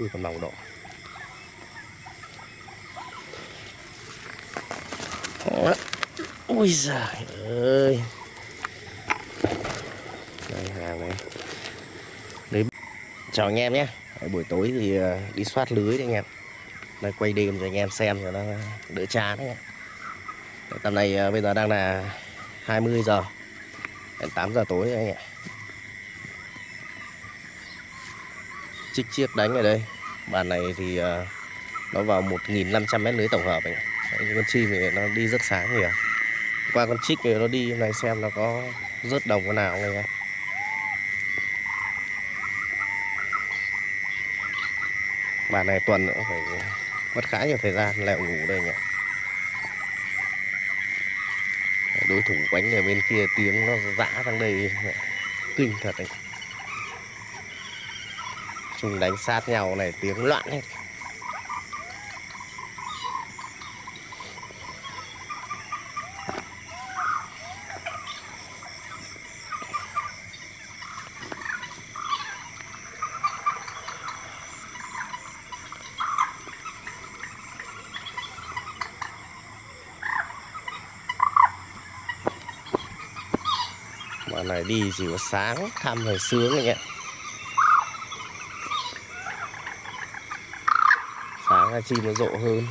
ui còn mỏng đỏ. Đó. ui giời ơi. Đây, hàng này. Đấy chào anh em nhé. Buổi tối thì ờ, đi soát lưới đấy anh em. Đây, quay đêm cho anh em xem cho nó đỡ chán đấy anh em tầm này ờ, bây giờ đang là 20 giờ, đến 8 giờ tối anh ạ. Chích chiếc đánh ở đây. Bàn này thì ờ, nó vào 1.500 mét lưới tổng hợp anh Đấy, con chim thì nó đi rất sáng nhiều qua con chích thì nó đi hôm nay xem nó có rớt đồng con nào không anh bàn này tuần nữa phải mất khá nhiều thời gian lẹo ngủ đây nhỉ đối thủ quánh ở bên kia tiếng nó dã sang đây kinh thật đấy chung đánh sát nhau này, tiếng loạn hết. Mà này đi chỉ có sáng thăm phải sướng anh ạ hai chim nó rộ hơn.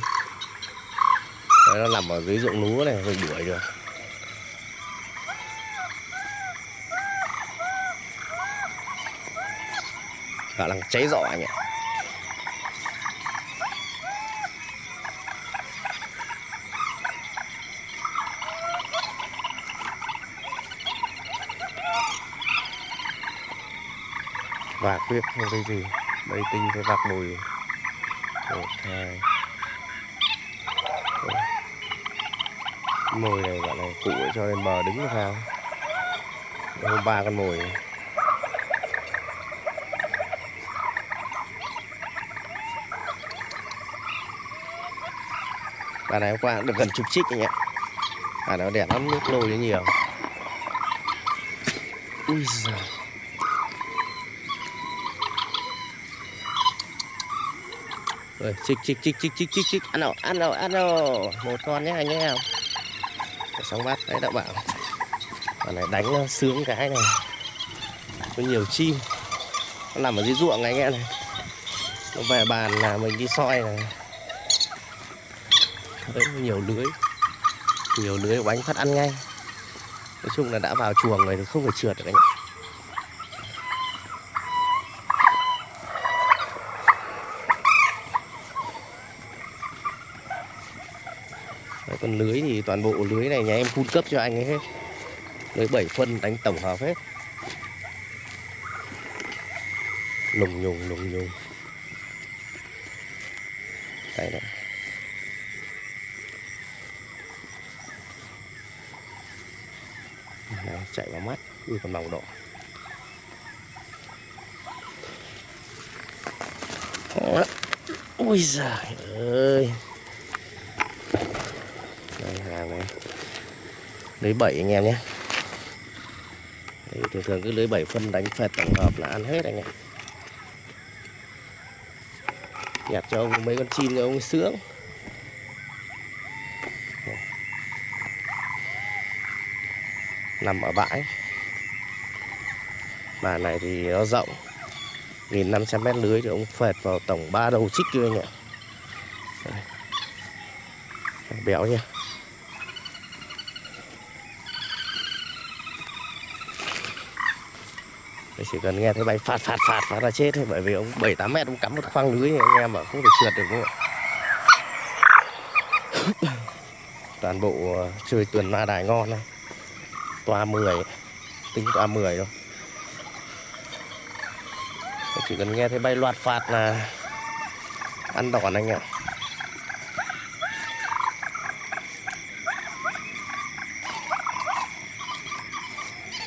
Đấy, nó nằm ở dưới ruộng lúa này rồi đuổi được khả năng cháy rõ anh ạ. Và quyết không thấy gì. Đây tinh cái vạc mùi một, hai. Mồi này bạn này cụ cho lên bờ đứng sao hôm ba con mồi. Bà này hôm qua cũng được gần chục chích anh ạ. Bà nó đẹp lắm nước lôi nó nhiều. Ui giời. Rồi, chích chích chích chích chích chích chích. Ăn đâu ăn đâu ăn đâu một con nhé anh em xong bắt đấy đậu bảo. Con này đánh nó sướng cái này. Có nhiều chim. Nó nằm ở dưới ruộng này anh em này. Nó về bàn là mình đi soi này. Đấy nhiều lưới. Nhiều lưới bánh phát ăn ngay. Nói chung là đã vào chuồng rồi thì không phải trượt được anh ạ. Còn lưới thì toàn bộ lưới này nhà em cung cấp cho anh ấy hết. Lưới 7 phân đánh tổng hợp hết. Lùng nhùng lùng nhùng. Đây này. Đấy, chạy vào mắt. Ui còn màu đỏ. Ui giời ơi đây hàng này lưới bảy anh em nhé. Đấy, thường thường cứ lưới bảy phân đánh phệt tổng hợp là ăn hết anh em. Nhặt cho ông mấy con chim cho ông sướng. Nằm ở bãi. Mà này thì nó rộng 1.500 mét lưới thì ông phệt vào tổng 3 đầu chích kia anh ạ béo nha Đấy, chỉ cần nghe thấy bay phạt phạt phạt phạt là chết thôi bởi vì ông 7 8 mét ông cắm một khoang lưới anh em mà không thể trượt được nữa toàn bộ ờ, chơi tuần ma đài ngon này toa 10 tính toa 10 thôi. Chỉ cần nghe thấy bay loạt phạt là ăn đòn anh ạ.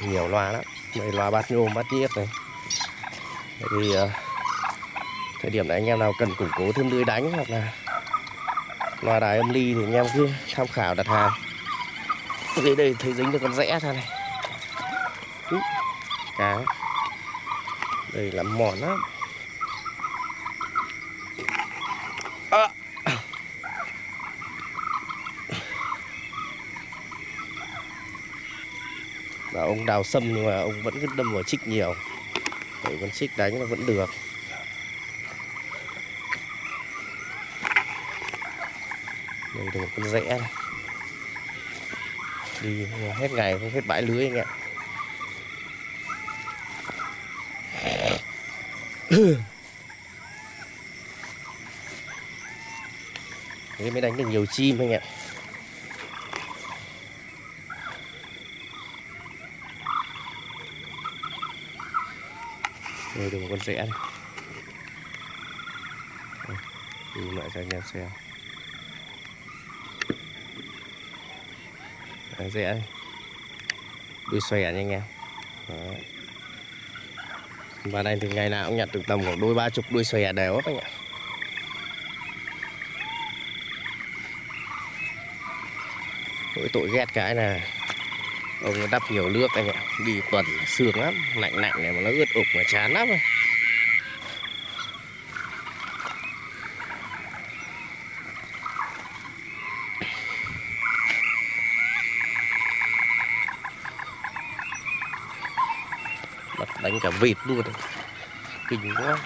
Nhiều loa lắm mấy loa bát nhôm bát nhiếc này. Thế thì uh, thời điểm này anh em nào cần củng cố thêm lưới đánh hoặc là loa đài âm ly thì anh em cứ tham khảo đặt hàng. Dưới đây thấy dính được con rẽ ra này. Cá. Đây là mòn lắm. Ông đào sâm nhưng mà ông vẫn cứ đâm vào trích nhiều. Đấy, con trích đánh là vẫn được. Đây là một con rẽ này. đi hết ngày không hết bãi lưới anh ạ. Thế mới đánh được nhiều chim anh ạ. Rồi được một con rẽ này Đây, đi lại cho anh em xem Đấy, rẽ này đuôi xòe nha anh em. Và đây thì ngày nào cũng nhặt được tầm khoảng đôi ba chục đuôi xòe đều hết anh ạ. Mỗi tội ghét cái là ông đắp nhiều nước anh ạ. Đi tuần, sương lắm, lạnh lạnh này mà nó ướt ục mà chán lắm bắt đánh cả vịt luôn đấy. kinh quá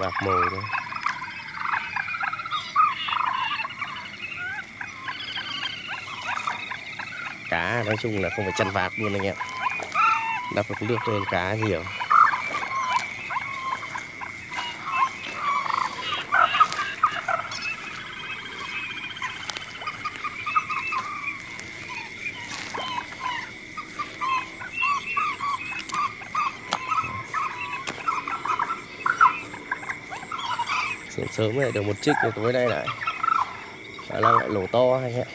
vạc mồi đó cá nói chung là không phải chăn vạc luôn anh em. Đắp được nước lên cá nhiều. Sớm sớm này được một trích rồi tối nay lại. Khả năng lại lổ to anh ạ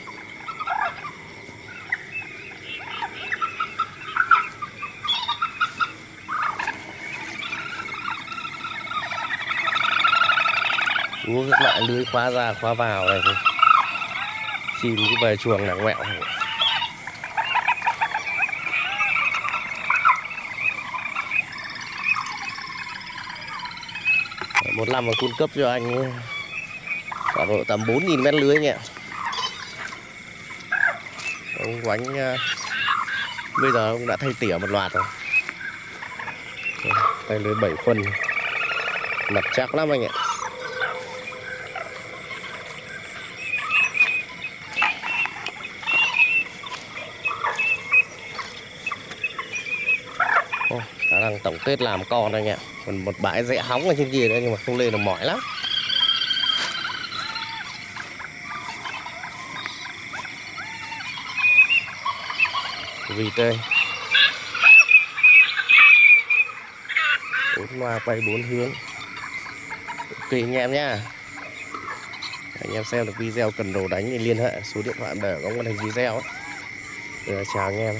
Ủa các bạn lưới khóa ra, khóa vào này Chìm cứ về chuồng là ngoẹo một năm mà cung cấp cho anh khoảng độ tầm 4.000 mét lưới anh ạ. Ông quánh ờ, bây giờ ông đã thay tỉa một loạt rồi. Tay lưới 7 phân mặt chắc lắm anh ạ. Đang tổng kết làm con anh ạ. Còn một bãi rẽ hóng ở trên kia nữa, nhưng mà không lên là mỏi lắm. Vịt đây bốn loa quay bốn hướng. Ok anh em nhá. Anh em xem được video cần đồ đánh thì liên hệ, số điện thoại để có màn hình video ấy. Chào anh em.